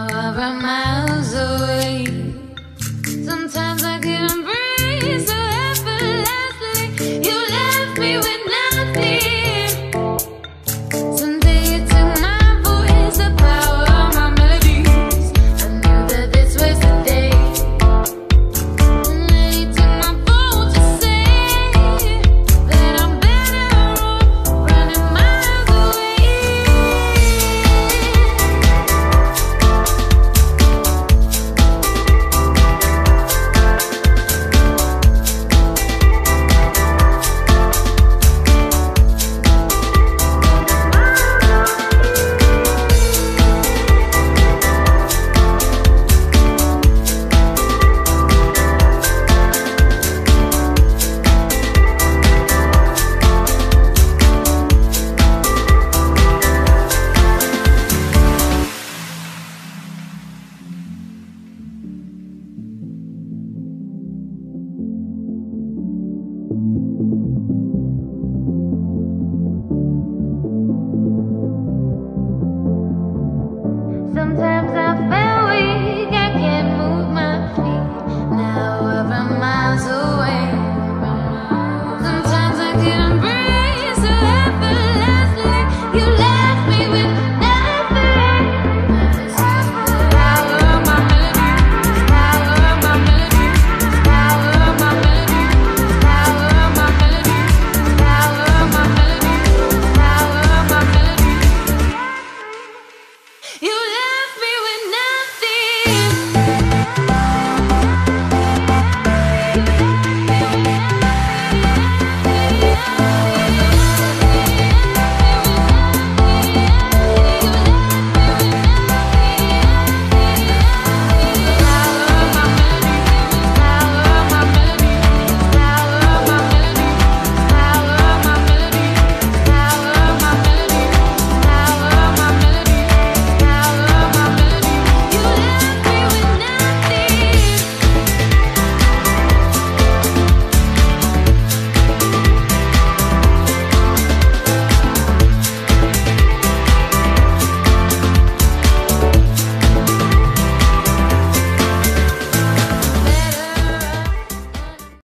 However miles away Sometimes I get Sometimes I feel